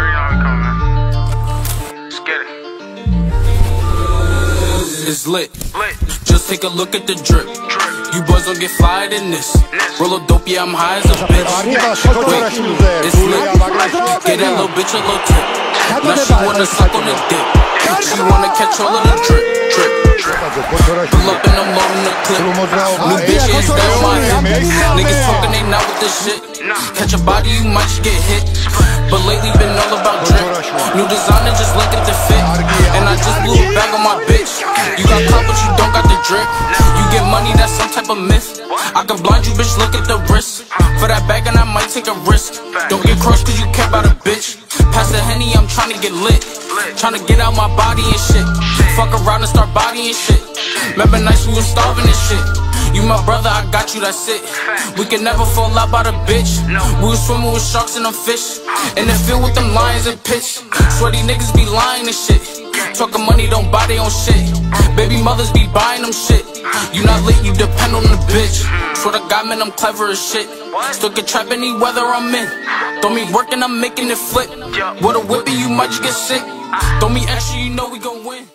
already know coming. Let's get it. It's lit. Lit. Just take a look at the drip. Drip. You boys don't get fired in this. Roll a dope, yeah, I'm high as a bitch. Arriba, Shokotora Shmuze, It's lit. Julia Bagashnik. Get that little bitch a little tip. Now she wanna suck on the dick. She wanna catch all of the drip, drip. Shokotora Pull up and I'm loading the clip. New bitch is down my hip. Niggas talking, they not with this shit. Catch a body, you might just get hit. New designer, just look at the fit. And I just blew a bag on my bitch. You got clout, but you don't got the drip. You get money, that's some type of myth. I can blind you, bitch, look at the wrist. For that bag, and I might take a risk. Don't get crushed, cause you care about a bitch. Pass the henny, I'm tryna get lit. Tryna get out my body and shit. Fuck around and start bodying shit. Remember nights we was starving and shit. You my brother, I got you, that's it. We can never fall out by the bitch. We was swimming with sharks and them fish. In the field with them lions and pitch. Sweaty niggas be lying and shit. Talking money, don't buy they own shit. Baby mothers be buying them shit. You not lit, you depend on the bitch. Swear to God, man, I'm clever as shit. Still can trap any weather I'm in. Throw me working, I'm making it flip. With a whippy, you might just get sick. Ah. Throw me extra, you know we gon' win.